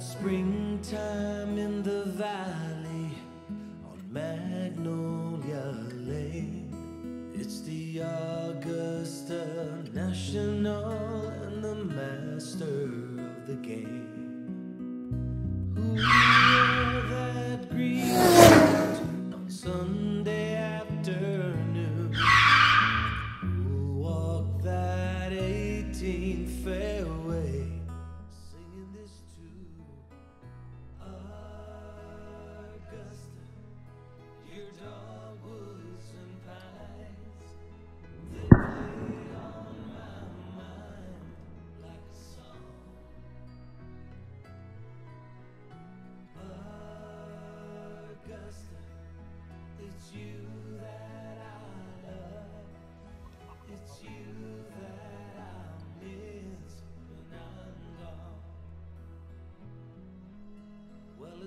springtime in the valley on Magnolia Lane. It's the Augusta National and the master of the game.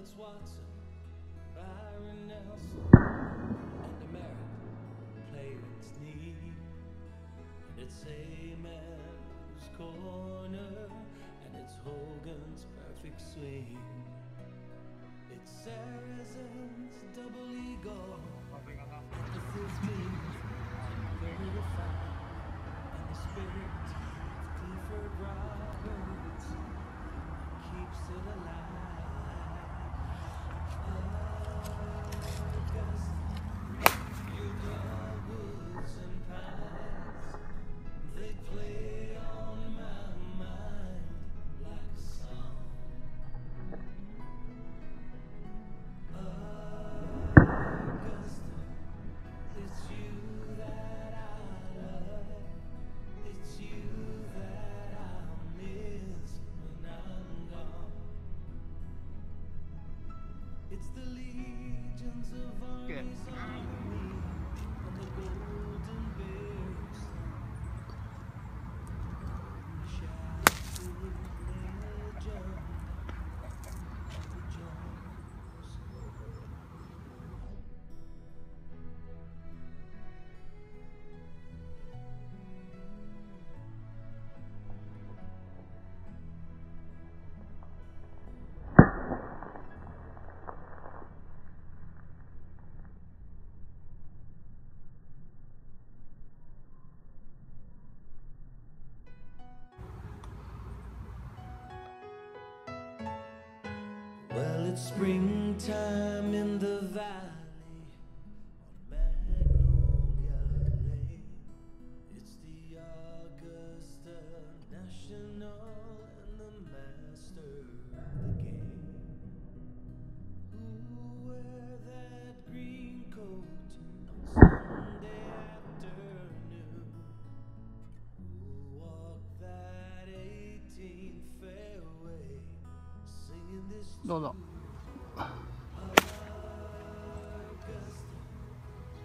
It's Watson, Byron Nelson, and America playing its knee. And it's Amen's corner, and it's Hogan's perfect swing. It's Sarazen's double eagle. Springtime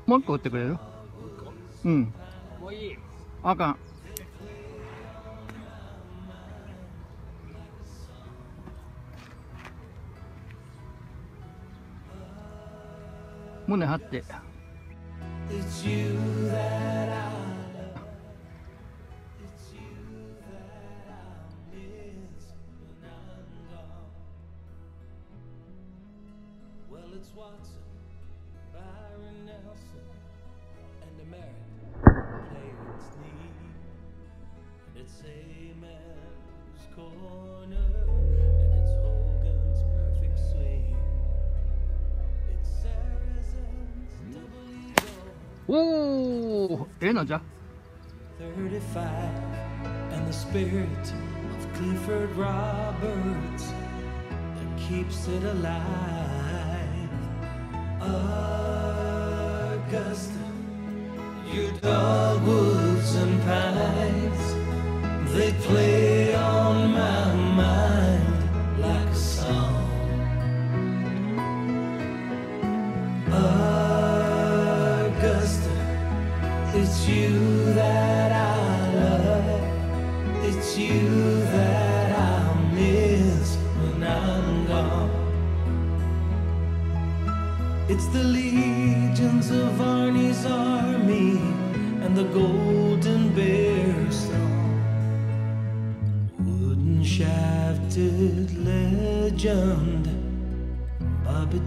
もう一個売ってくれる？うん。もういいあかん。胸張って。Thomas Watson, Byron Nelson, and. It's Amen's corner, and it's Hogan's perfect swing. It's double. Whoa! 35 and the spirit of Clifford Roberts that keeps it alive. Augusta, your dogwoods and pines, they play It's the legions of Arnie's army and the golden bear song. Wooden shafted legend legend, Bobby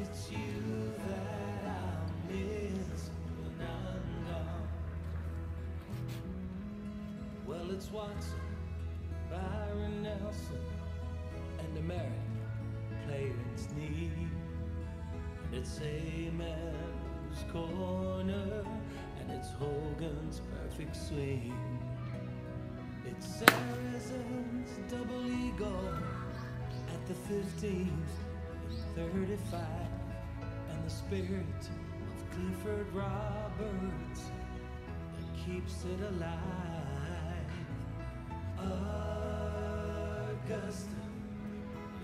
It's you that I miss when I'm gone. Well, it's Watson, Byron Nelson, and American Clarence Knee. And it's Amen's corner, and it's Hogan's perfect swing. It's Sarazens double eagle at the 15th and 35, and the spirit of Clifford Roberts that keeps it alive. Augusta,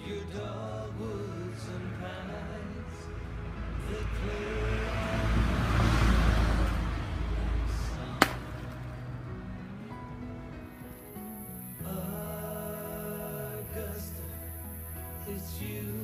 your dogwoods and pines, they play on. Augusta, it's you